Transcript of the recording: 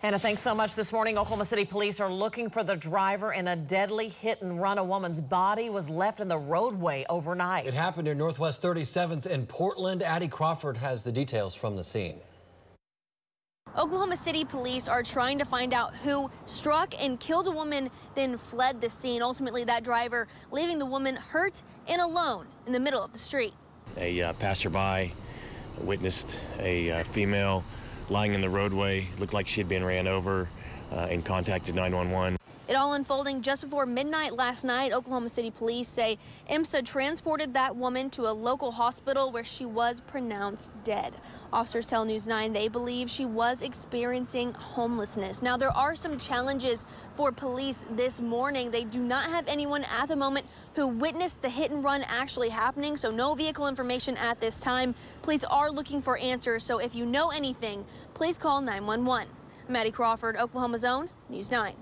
Hannah, thanks so much this morning. Oklahoma City police are looking for the driver in a deadly hit and run. A woman's body was left in the roadway overnight. It happened near Northwest 37th in Portland. Addie Crawford has the details from the scene. Oklahoma City police are trying to find out who struck and killed a woman, then fled the scene. Ultimately, that driver leaving the woman hurt and alone in the middle of the street. A uh, passerby witnessed a uh, female lying in the roadway, looked like she had been ran over uh, and contacted 911. It all unfolding just before midnight last night. Oklahoma City police say EMSA transported that woman to a local hospital where she was pronounced dead. Officers tell News 9 they believe she was experiencing homelessness. Now, there are some challenges for police this morning. They do not have anyone at the moment who witnessed the hit and run actually happening, so no vehicle information at this time. Police are looking for answers, so if you know anything, please call 911. Maddie Crawford, Oklahoma's Own, News 9.